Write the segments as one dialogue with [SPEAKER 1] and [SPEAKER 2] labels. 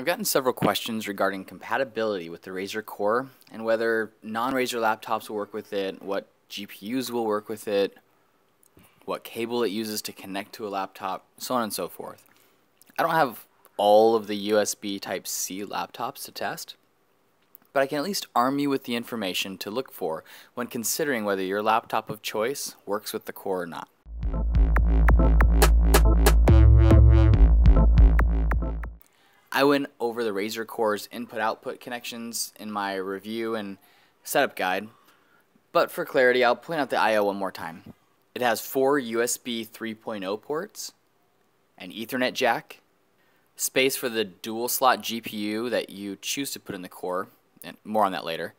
[SPEAKER 1] I've gotten several questions regarding compatibility with the Razer Core and whether non-Razer laptops will work with it, what GPUs will work with it, what cable it uses to connect to a laptop, so on and so forth. I don't have all of the USB Type-C laptops to test, but I can at least arm you with the information to look for when considering whether your laptop of choice works with the core or not. I went over the Razer Core's input-output connections in my review and setup guide, but for clarity, I'll point out the I.O. one more time. It has four USB 3.0 ports, an Ethernet jack, space for the dual slot GPU that you choose to put in the core, and more on that later,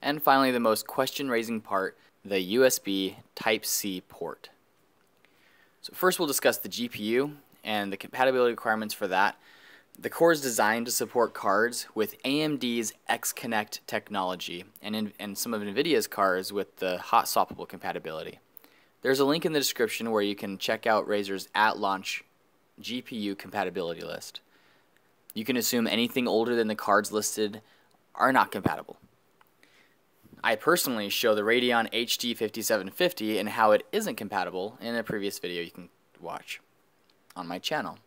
[SPEAKER 1] and finally the most question-raising part, the USB Type-C port. So first we'll discuss the GPU and the compatibility requirements for that, the core is designed to support cards with AMD's X-Connect technology and, in, and some of NVIDIA's cards with the hot swappable compatibility. There's a link in the description where you can check out Razer's at-launch GPU compatibility list. You can assume anything older than the cards listed are not compatible. I personally show the Radeon HD 5750 and how it isn't compatible in a previous video you can watch on my channel.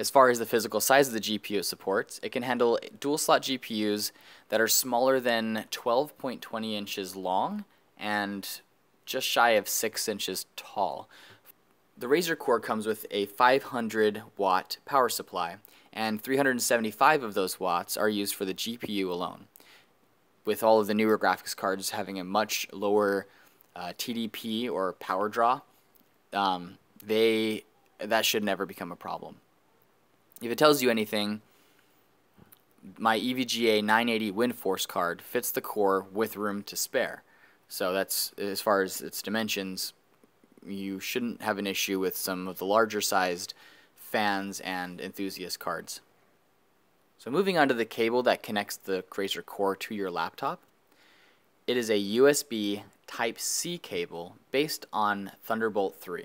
[SPEAKER 1] As far as the physical size of the GPU it supports, it can handle dual slot GPUs that are smaller than 12.20 inches long and just shy of 6 inches tall. The Razer Core comes with a 500 watt power supply, and 375 of those watts are used for the GPU alone. With all of the newer graphics cards having a much lower uh, TDP or power draw, um, they that should never become a problem. If it tells you anything, my EVGA 980 WindForce card fits the core with room to spare. So that's as far as its dimensions, you shouldn't have an issue with some of the larger sized fans and enthusiast cards. So moving on to the cable that connects the Razer Core to your laptop. It is a USB Type-C cable based on Thunderbolt 3.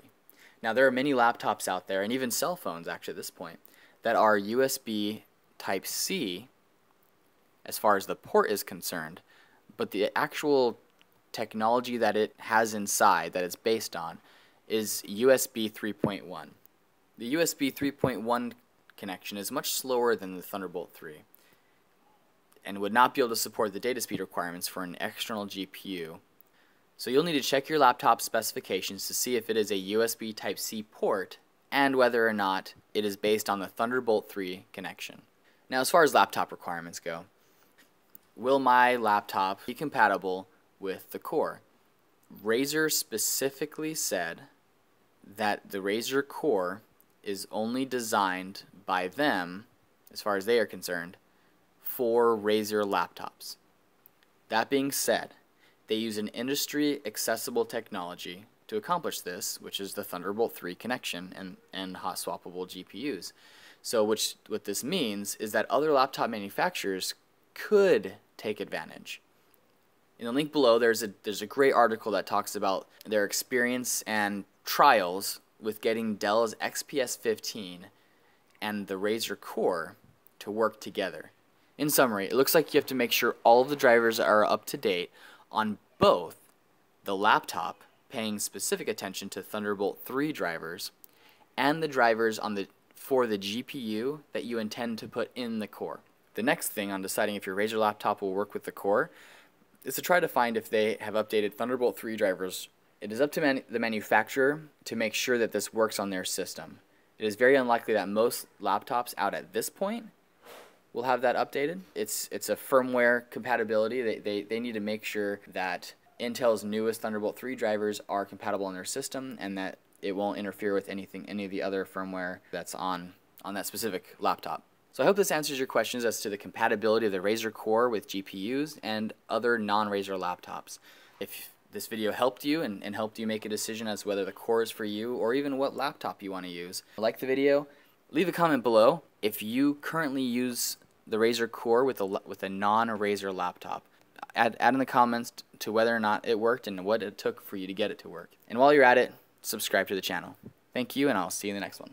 [SPEAKER 1] Now there are many laptops out there and even cell phones actually at this point that are USB Type-C as far as the port is concerned, but the actual technology that it has inside, that it's based on, is USB 3.1. The USB 3.1 connection is much slower than the Thunderbolt 3 and would not be able to support the data speed requirements for an external GPU. So you'll need to check your laptop specifications to see if it is a USB Type-C port and whether or not it is based on the Thunderbolt 3 connection. Now as far as laptop requirements go, will my laptop be compatible with the core? Razer specifically said that the Razer core is only designed by them, as far as they are concerned, for Razer laptops. That being said, they use an industry accessible technology to accomplish this, which is the Thunderbolt 3 connection and, and hot swappable GPUs. So which what this means is that other laptop manufacturers could take advantage. In the link below, there's a, there's a great article that talks about their experience and trials with getting Dell's XPS 15 and the Razer Core to work together. In summary, it looks like you have to make sure all of the drivers are up to date on both the laptop paying specific attention to Thunderbolt 3 drivers and the drivers on the for the GPU that you intend to put in the core. The next thing on deciding if your Razer laptop will work with the core is to try to find if they have updated Thunderbolt 3 drivers. It is up to man the manufacturer to make sure that this works on their system. It is very unlikely that most laptops out at this point will have that updated. It's it's a firmware compatibility. They, they, they need to make sure that Intel's newest Thunderbolt 3 drivers are compatible in their system and that it won't interfere with anything, any of the other firmware that's on, on that specific laptop. So I hope this answers your questions as to the compatibility of the Razer Core with GPUs and other non-Razer laptops. If this video helped you and, and helped you make a decision as whether the core is for you or even what laptop you want to use, like the video, leave a comment below if you currently use the Razer Core with a, with a non-Razer laptop add, add in the comments to whether or not it worked and what it took for you to get it to work. And while you're at it, subscribe to the channel. Thank you, and I'll see you in the next one.